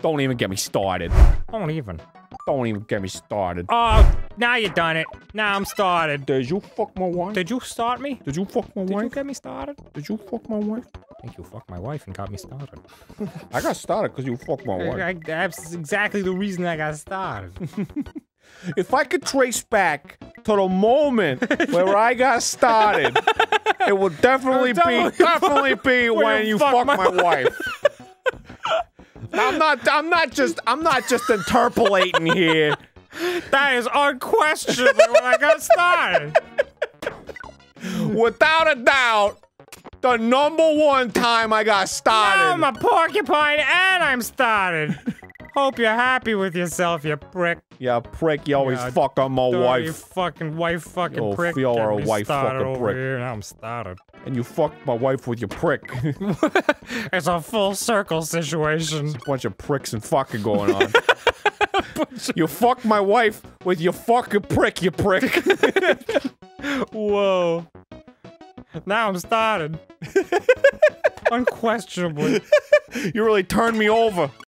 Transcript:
Don't even get me started. Don't even. Don't even get me started. Oh, now you done it. Now I'm started. Did you fuck my wife? Did you start me? Did you fuck my wife? Did you get me started? Did you fuck my wife? I think you fucked my wife and got me started. I got started because you fucked my wife. I, I- that's exactly the reason I got started. If I could trace back to the moment where I got started, it would definitely be Definitely be when when you you fuck fuck my my wife. I'm not I'm not just I'm not just interpolating here. that is unquestionably when I got started. Without a doubt, the number one time I got Now started. I'm a porcupine and I'm started. Hope you're happy with yourself, you prick. yeah, prick, you always Yeah, fuck on my Oh, You wife. fucking wife fucking Yo, prick. you're a me wife fucking prick. Here. Now I'm started. And you fucked my wife with your prick. It's a full circle situation. A bunch of pricks and fucking going on. you fuck my wife with your fucking prick, you prick. Whoa. Now I'm started. Unquestionably. you really turned me over.